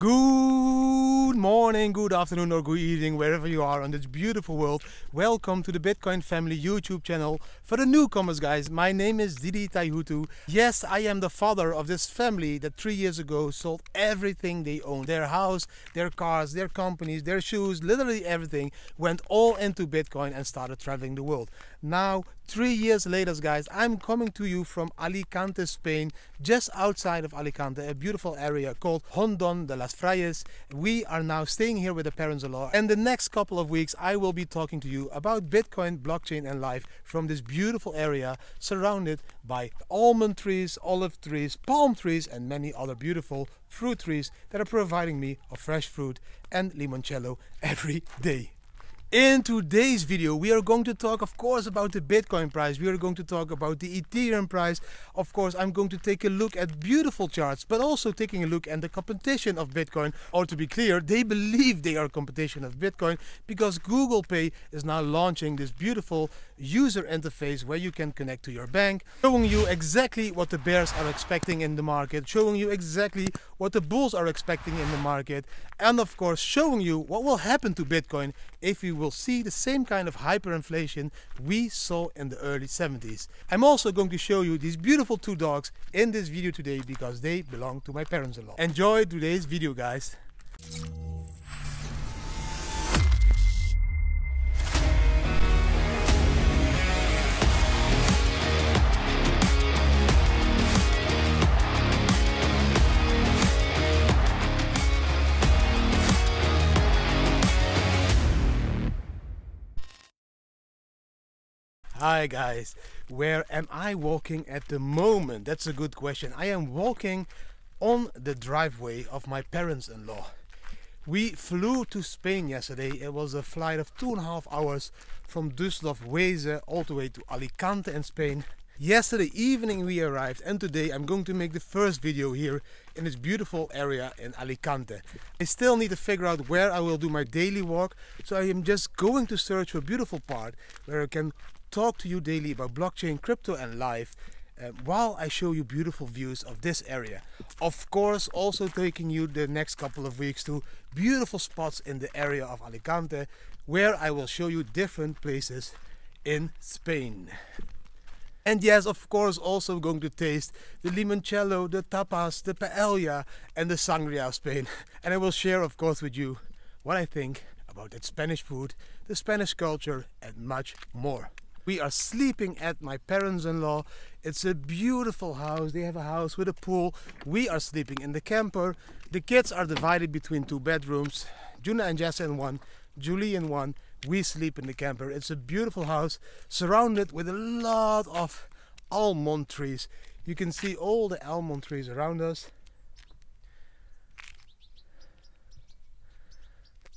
Good morning, good morning, good afternoon, or good evening, wherever you are on this beautiful world. Welcome to the Bitcoin Family YouTube channel. For the newcomers, guys, my name is Didi Taihuttu. Yes, I am the father of this family that three years ago sold everything they own their house, their cars, their companies, their shoes, literally everything went all into Bitcoin and started traveling the world. Now, three years later, guys, I'm coming to you from Alicante, Spain, just outside of Alicante, a beautiful area called Hondon de las Frailes. We are now staying here with the parents a lot. and the next couple of weeks, I will be talking to you about Bitcoin, blockchain, and life from this beautiful area surrounded by almond trees, olive trees, palm trees, and many other beautiful fruit trees that are providing me of fresh fruit and limoncello every day. In today's video, we are going to talk, of course, about the Bitcoin price. We are going to talk about the Ethereum price. Of course, I'm going to take a look at beautiful charts, but also taking a look at the competition of Bitcoin. Or to be clear, they believe they are competition of Bitcoin because Google Pay is now launching this beautiful user interface where you can connect to your bank, showing you exactly what the bears are expecting in the market, showing you exactly what the bulls are expecting in the market, and of course, showing you what will happen to Bitcoin if we will see the same kind of hyperinflation we saw in the early 70s. I'm also going to show you these beautiful two dogs in this video today because they belong to my parents-in-law. Enjoy today's video guys. Hi guys, where am I walking at the moment? That's a good question. I am walking on the driveway of my parents-in-law. We flew to Spain yesterday. It was a flight of two and a half hours from Düsseldorf Weeze all the way to Alicante in Spain. Yesterday evening we arrived and today I'm going to make the first video here in this beautiful area in Alicante. I still need to figure out where I will do my daily walk so I am just going to search for a beautiful part where I can talk to you daily about blockchain, crypto, and life. Uh, while I show you beautiful views of this area. Of course, also taking you the next couple of weeks to beautiful spots in the area of Alicante, where I will show you different places in Spain. And yes, of course, also going to taste the limoncello, the tapas, the paella, and the sangria of Spain. And I will share, of course, with you what I think about that Spanish food, the Spanish culture, and much more. We are sleeping at my parents-in-law. It's a beautiful house. They have a house with a pool. We are sleeping in the camper. The kids are divided between two bedrooms. Juna and Jessa in one, Julie in one. We sleep in the camper. It's a beautiful house surrounded with a lot of almond trees. You can see all the almond trees around us.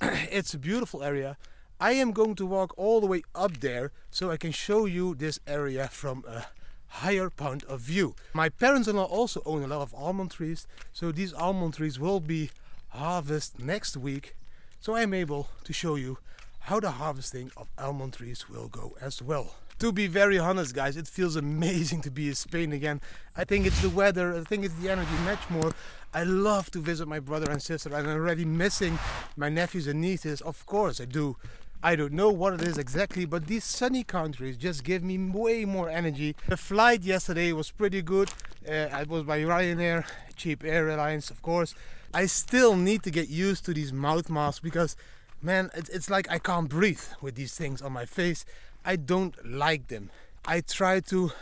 it's a beautiful area. I am going to walk all the way up there so I can show you this area from a higher point of view. My parents-in-law also own a lot of almond trees, so these almond trees will be harvested next week. So I'm able to show you how the harvesting of almond trees will go as well. To be very honest guys, it feels amazing to be in Spain again. I think it's the weather, I think it's the energy much more. I love to visit my brother and sister and I'm already missing my nephews and nieces. Of course I do. I don't know what it is exactly, but these sunny countries just give me way more energy. The flight yesterday was pretty good. Uh, it was by Ryanair, cheap airlines, of course. I still need to get used to these mouth masks because, man, it's, it's like I can't breathe with these things on my face. I don't like them. I try to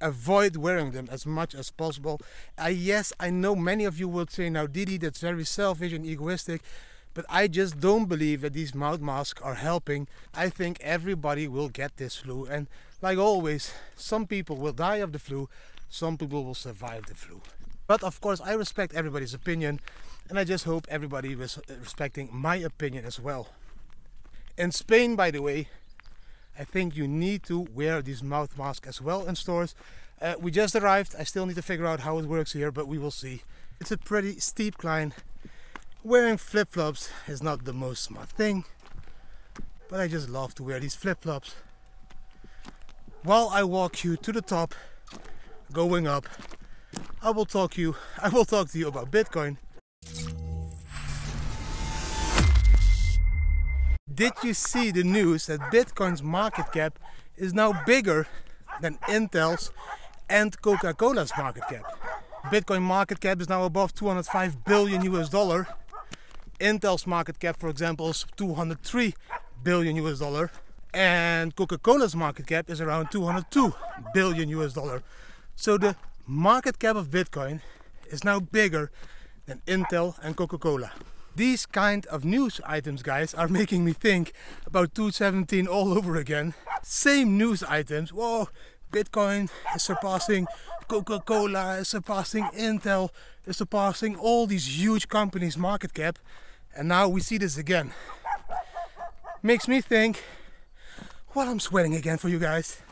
avoid wearing them as much as possible. Uh, yes, I know many of you would say, now Didi, that's very selfish and egoistic. But I just don't believe that these mouth masks are helping. I think everybody will get this flu. And like always, some people will die of the flu, some people will survive the flu. But of course, I respect everybody's opinion. And I just hope everybody was respecting my opinion as well. In Spain, by the way, I think you need to wear these mouth masks as well in stores. Uh, we just arrived. I still need to figure out how it works here, but we will see. It's a pretty steep climb Wearing flip-flops is not the most smart thing, but I just love to wear these flip-flops while I walk you to the top, going up. I will talk you, I will talk to you about Bitcoin. Did you see the news that Bitcoin's market cap is now bigger than Intel's and Coca-Cola's market cap? Bitcoin market cap is now above 205 billion US dollar Intel's market cap, for example, is 203 billion US dollar. And Coca-Cola's market cap is around 202 billion US dollar. So the market cap of Bitcoin is now bigger than Intel and Coca-Cola. These kind of news items, guys, are making me think about 2017 all over again. Same news items. Whoa, Bitcoin is surpassing Coca-Cola, is surpassing Intel, is surpassing all these huge companies' market cap. And now we see this again. Makes me think, while I'm sweating again for you guys,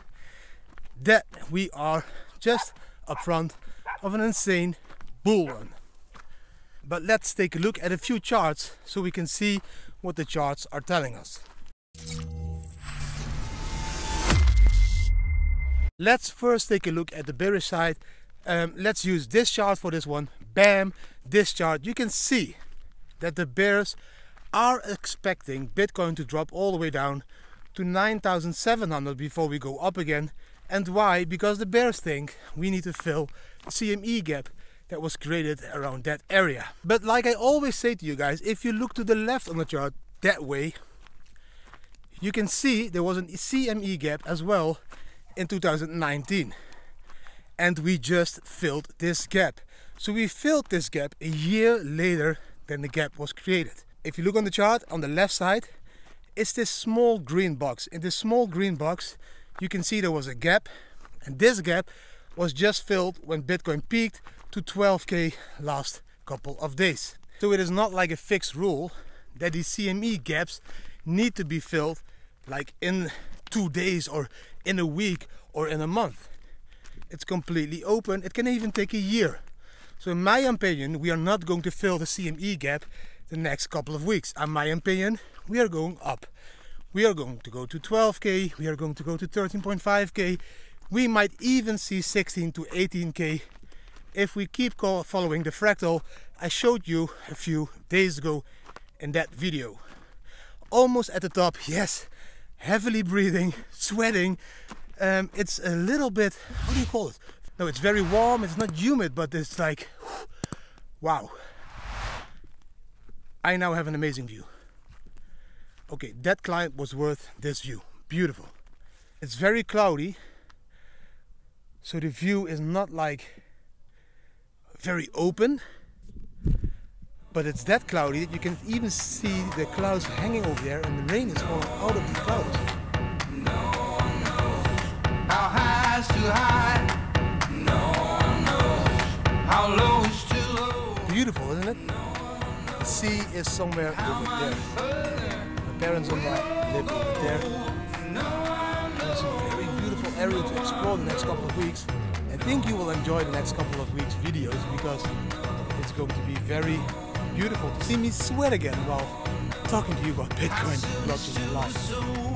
that we are just up front of an insane bull run. But let's take a look at a few charts so we can see what the charts are telling us. Let's first take a look at the bearish side. Um, let's use this chart for this one. Bam, this chart. You can see that the bears are expecting Bitcoin to drop all the way down to 9,700 before we go up again. And why? Because the bears think we need to fill the CME gap that was created around that area. But like I always say to you guys, if you look to the left on the chart that way, you can see there was a CME gap as well in 2019. And we just filled this gap. So we filled this gap a year later than the gap was created. If you look on the chart on the left side, it's this small green box. In this small green box, you can see there was a gap and this gap was just filled when Bitcoin peaked to 12k last couple of days. So it is not like a fixed rule that these CME gaps need to be filled like in two days or in a week or in a month. It's completely open. It can even take a year. So in my opinion, we are not going to fill the CME gap the next couple of weeks. In my opinion, we are going up. We are going to go to 12k, we are going to go to 13.5k, we might even see 16 to 18k if we keep following the fractal I showed you a few days ago in that video. Almost at the top, yes, heavily breathing, sweating. Um, it's a little bit, how do you call it? No, it's very warm, it's not humid, but it's like, wow. I now have an amazing view. Okay, that climb was worth this view. Beautiful. It's very cloudy, so the view is not like very open, but it's that cloudy that you can even see the clouds hanging over there and the rain is falling out of the clouds. Beautiful, isn't it? The sea is somewhere over there. My parents and I live over there. It's a very beautiful area to explore the next couple of weeks. I think you will enjoy the next couple of weeks videos because it's going to be very beautiful to see me sweat again while talking to you about Bitcoin, blockchain and life.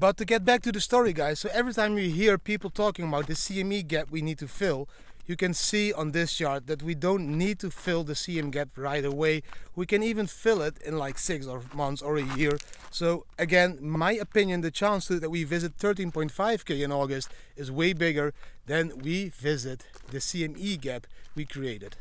But to get back to the story guys, so every time you hear people talking about the CME gap we need to fill, you can see on this chart that we don't need to fill the CME gap right away. We can even fill it in like six or months or a year. So again, my opinion, the chance that we visit 13.5k in August is way bigger than we visit the CME gap we created.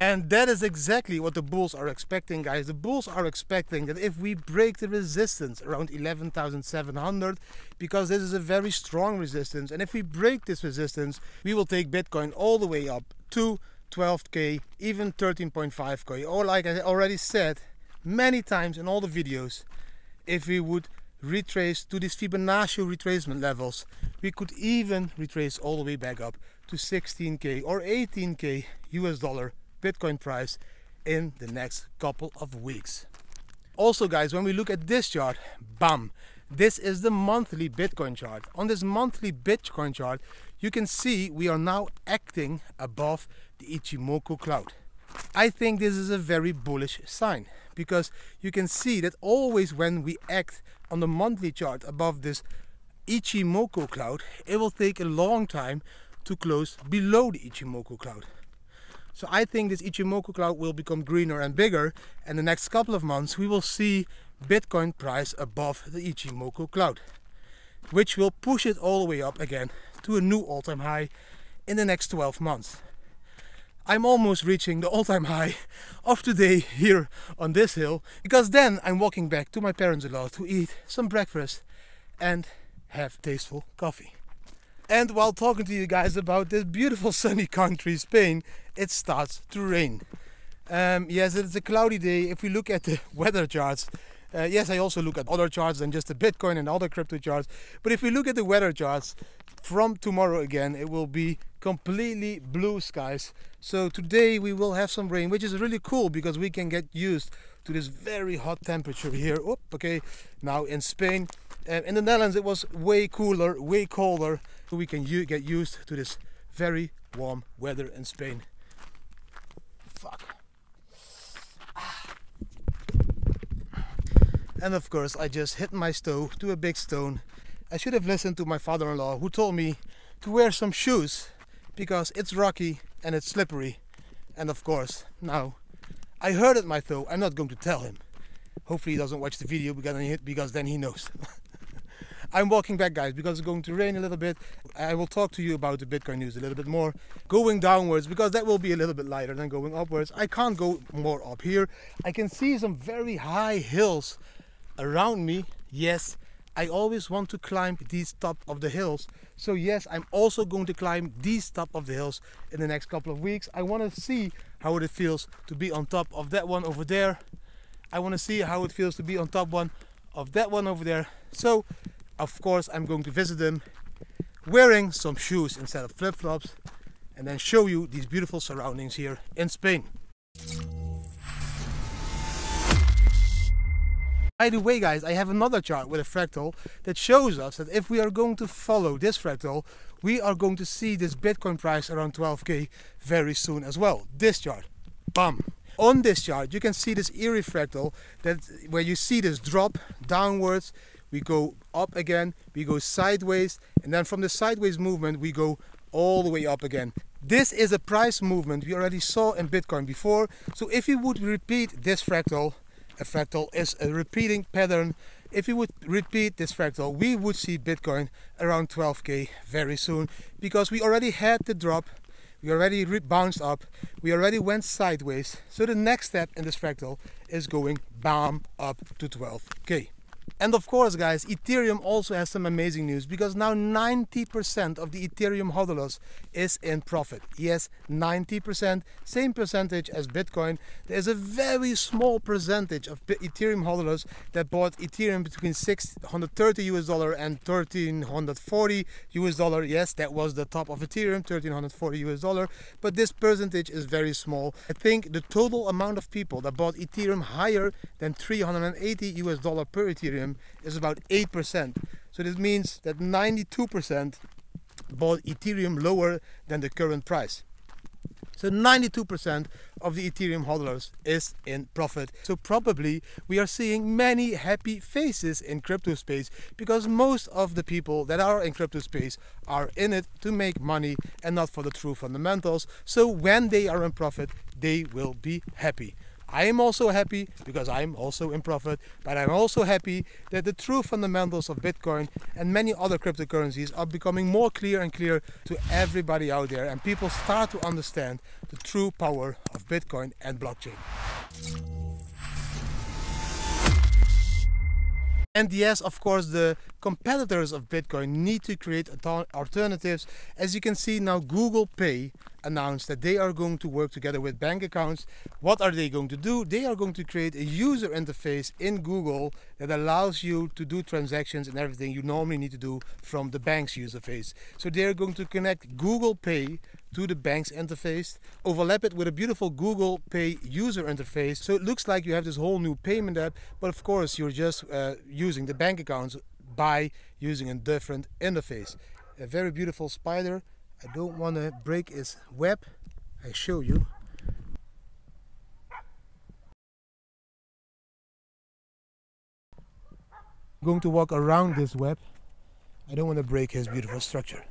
And that is exactly what the bulls are expecting, guys. The bulls are expecting that if we break the resistance around 11,700, because this is a very strong resistance, and if we break this resistance, we will take Bitcoin all the way up to 12k, even 13.5k, or like I already said many times in all the videos, if we would retrace to these Fibonacci retracement levels, we could even retrace all the way back up to 16k or 18k US dollar Bitcoin price in the next couple of weeks. Also guys, when we look at this chart, bam, this is the monthly Bitcoin chart. On this monthly Bitcoin chart, you can see we are now acting above the Ichimoku cloud. I think this is a very bullish sign because you can see that always when we act on the monthly chart above this Ichimoku cloud, it will take a long time to close below the Ichimoku cloud. So I think this Ichimoku cloud will become greener and bigger and the next couple of months we will see Bitcoin price above the Ichimoku cloud which will push it all the way up again to a new all-time high in the next 12 months. I'm almost reaching the all-time high of today here on this hill because then I'm walking back to my parents-in-law to eat some breakfast and have tasteful coffee. And while talking to you guys about this beautiful sunny country, Spain, it starts to rain. Um, yes, it's a cloudy day. If we look at the weather charts, uh, yes, I also look at other charts than just the Bitcoin and other crypto charts. But if we look at the weather charts, from tomorrow again, it will be completely blue skies. So today we will have some rain, which is really cool because we can get used to this very hot temperature here. Oop, okay, now in Spain. In the Netherlands, it was way cooler, way colder So we can get used to this very warm weather in Spain. Fuck. And of course, I just hit my stove to a big stone. I should have listened to my father-in-law who told me to wear some shoes because it's rocky and it's slippery. And of course, now I heard it my toe. I'm not going to tell him. Hopefully he doesn't watch the video because then he knows. I'm walking back guys because it's going to rain a little bit. I will talk to you about the Bitcoin news a little bit more. Going downwards because that will be a little bit lighter than going upwards. I can't go more up here. I can see some very high hills around me. Yes, I always want to climb these top of the hills. So yes, I'm also going to climb these top of the hills in the next couple of weeks. I want to see how it feels to be on top of that one over there. I want to see how it feels to be on top one of that one over there. So of course I'm going to visit them wearing some shoes instead of flip-flops and then show you these beautiful surroundings here in Spain. By the way guys, I have another chart with a fractal that shows us that if we are going to follow this fractal, we are going to see this Bitcoin price around 12k very soon as well. This chart, bam. On this chart, you can see this eerie fractal that where you see this drop downwards, we go up again, we go sideways, and then from the sideways movement, we go all the way up again. This is a price movement we already saw in Bitcoin before. So if you would repeat this fractal, a fractal is a repeating pattern. If we would repeat this fractal, we would see Bitcoin around 12k very soon because we already had the drop, we already bounced up, we already went sideways. So the next step in this fractal is going bam up to 12k. And of course guys, Ethereum also has some amazing news because now 90% of the Ethereum hodlers is in profit. Yes, 90%, same percentage as Bitcoin. There's a very small percentage of Ethereum hodlers that bought Ethereum between 630 US dollar and 1340 US dollar. Yes, that was the top of Ethereum, 1340 US dollar, but this percentage is very small. I think the total amount of people that bought Ethereum higher than 380 US dollar per Ethereum Is about 8%. So this means that 92% bought Ethereum lower than the current price. So 92% of the Ethereum hodlers is in profit. So probably we are seeing many happy faces in crypto space because most of the people that are in crypto space are in it to make money and not for the true fundamentals. So when they are in profit, they will be happy. I am also happy because I'm also in profit, but I'm also happy that the true fundamentals of Bitcoin and many other cryptocurrencies are becoming more clear and clear to everybody out there and people start to understand the true power of Bitcoin and blockchain. And yes, of course, the competitors of Bitcoin need to create alternatives. As you can see now, Google Pay announced that they are going to work together with bank accounts. What are they going to do? They are going to create a user interface in Google that allows you to do transactions and everything you normally need to do from the bank's user face. So they're going to connect Google Pay to the bank's interface, overlap it with a beautiful Google Pay user interface. So it looks like you have this whole new payment app, but of course you're just uh, using the bank accounts by using a different interface. A very beautiful spider I don't want to break its web. I show you. Going to walk around this web. I don't want to break his beautiful structure.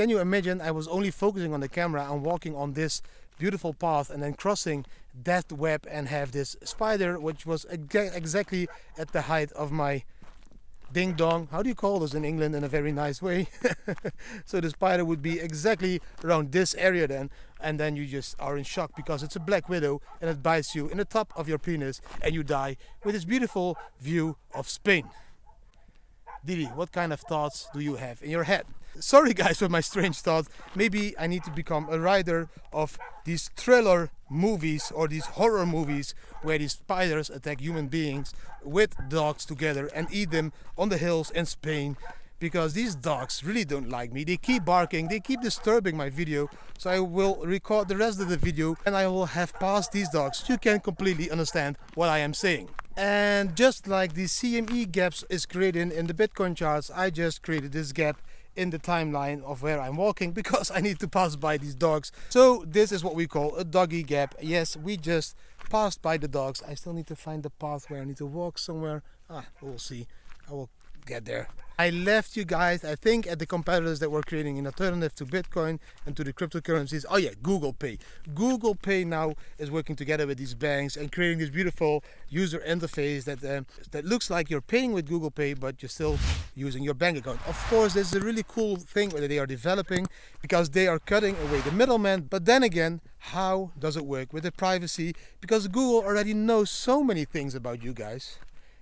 Can you imagine I was only focusing on the camera and walking on this beautiful path and then crossing that web and have this spider which was exactly at the height of my ding dong. How do you call this in England in a very nice way? So the spider would be exactly around this area then and then you just are in shock because it's a black widow and it bites you in the top of your penis and you die with this beautiful view of Spain. Didi what kind of thoughts do you have in your head sorry guys for my strange thoughts maybe I need to become a writer of these thriller movies or these horror movies where these spiders attack human beings with dogs together and eat them on the hills in Spain because these dogs really don't like me. They keep barking, they keep disturbing my video. So I will record the rest of the video and I will have passed these dogs. You can completely understand what I am saying. And just like the CME gaps is created in the Bitcoin charts, I just created this gap in the timeline of where I'm walking because I need to pass by these dogs. So this is what we call a doggy gap. Yes, we just passed by the dogs. I still need to find the path where I need to walk somewhere. Ah, we'll see. I will get there. I left you guys, I think, at the competitors that were creating an alternative to Bitcoin and to the cryptocurrencies. Oh yeah, Google Pay. Google Pay now is working together with these banks and creating this beautiful user interface that um, that looks like you're paying with Google Pay, but you're still using your bank account. Of course, this is a really cool thing that they are developing because they are cutting away the middleman. But then again, how does it work with the privacy? Because Google already knows so many things about you guys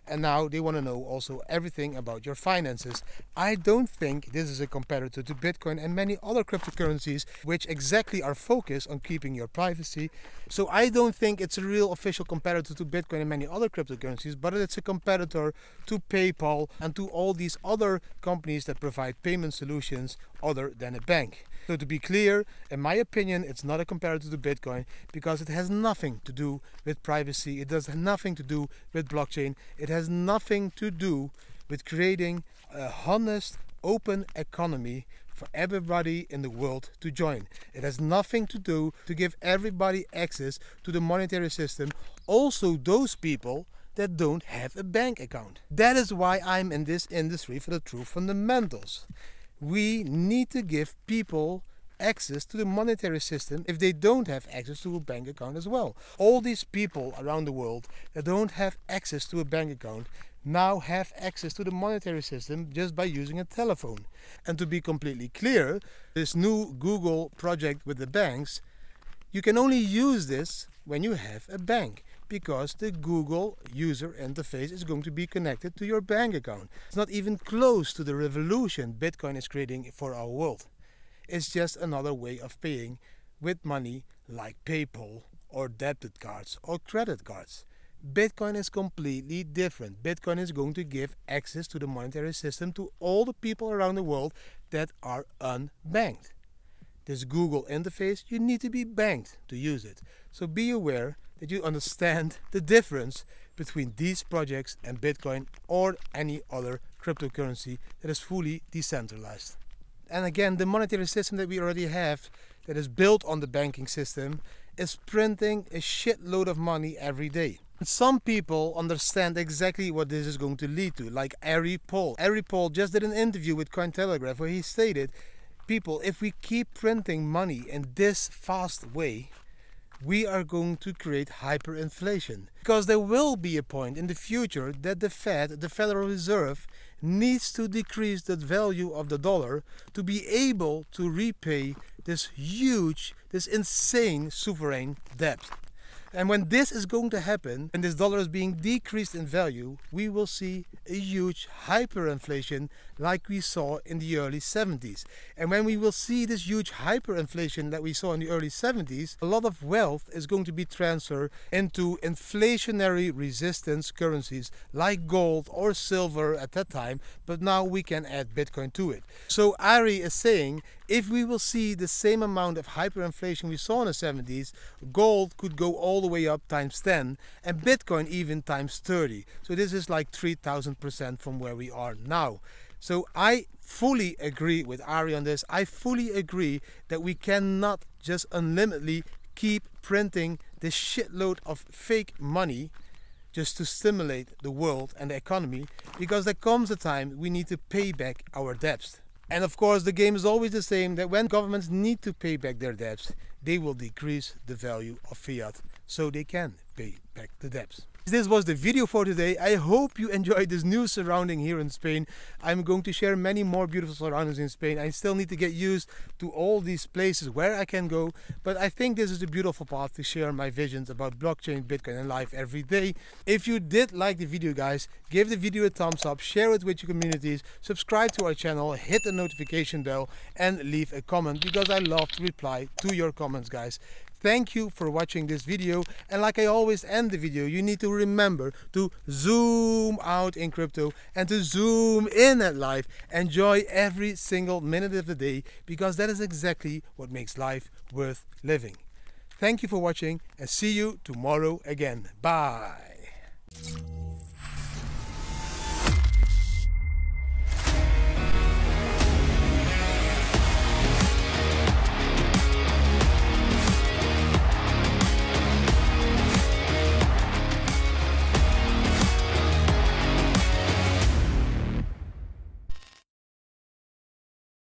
and now they want to know also everything about your finances. I don't think this is a competitor to Bitcoin and many other cryptocurrencies which exactly are focused on keeping your privacy. So I don't think it's a real official competitor to Bitcoin and many other cryptocurrencies, but it's a competitor to PayPal and to all these other companies that provide payment solutions other than a bank. So to be clear, in my opinion, it's not a comparator to Bitcoin because it has nothing to do with privacy. It does nothing to do with blockchain. It has nothing to do with creating a honest, open economy for everybody in the world to join. It has nothing to do to give everybody access to the monetary system, also those people that don't have a bank account. That is why I'm in this industry for the true fundamentals we need to give people access to the monetary system if they don't have access to a bank account as well. All these people around the world that don't have access to a bank account now have access to the monetary system just by using a telephone. And to be completely clear, this new Google project with the banks, you can only use this when you have a bank because the Google user interface is going to be connected to your bank account. It's not even close to the revolution Bitcoin is creating for our world. It's just another way of paying with money like PayPal or debit cards or credit cards. Bitcoin is completely different. Bitcoin is going to give access to the monetary system to all the people around the world that are unbanked. This Google interface, you need to be banked to use it. So be aware that you understand the difference between these projects and Bitcoin or any other cryptocurrency that is fully decentralized. And again, the monetary system that we already have that is built on the banking system is printing a shitload of money every day. And some people understand exactly what this is going to lead to, like Ari Paul. Ari Paul just did an interview with Cointelegraph where he stated, people, if we keep printing money in this fast way, we are going to create hyperinflation. Because there will be a point in the future that the Fed, the Federal Reserve, needs to decrease the value of the dollar to be able to repay this huge, this insane sovereign debt. And when this is going to happen, and this dollar is being decreased in value, we will see a huge hyperinflation like we saw in the early 70s. And when we will see this huge hyperinflation that we saw in the early 70s, a lot of wealth is going to be transferred into inflationary resistance currencies like gold or silver at that time, but now we can add Bitcoin to it. So Ari is saying if we will see the same amount of hyperinflation we saw in the 70s, gold could go all the way up times 10 and Bitcoin even times 30. So this is like 3000% from where we are now. So I fully agree with Ari on this. I fully agree that we cannot just unlimitedly keep printing this shitload of fake money just to stimulate the world and the economy because there comes a time we need to pay back our debts. And of course, the game is always the same that when governments need to pay back their debts, they will decrease the value of fiat so they can pay back the debts. This was the video for today. I hope you enjoyed this new surrounding here in Spain. I'm going to share many more beautiful surroundings in Spain. I still need to get used to all these places where I can go, but I think this is a beautiful path to share my visions about blockchain, Bitcoin and life every day. If you did like the video guys, give the video a thumbs up, share it with your communities, subscribe to our channel, hit the notification bell and leave a comment because I love to reply to your comments guys. Thank you for watching this video and like I always end the video you need to remember to zoom out in crypto and to zoom in at life. Enjoy every single minute of the day because that is exactly what makes life worth living. Thank you for watching and see you tomorrow again. Bye.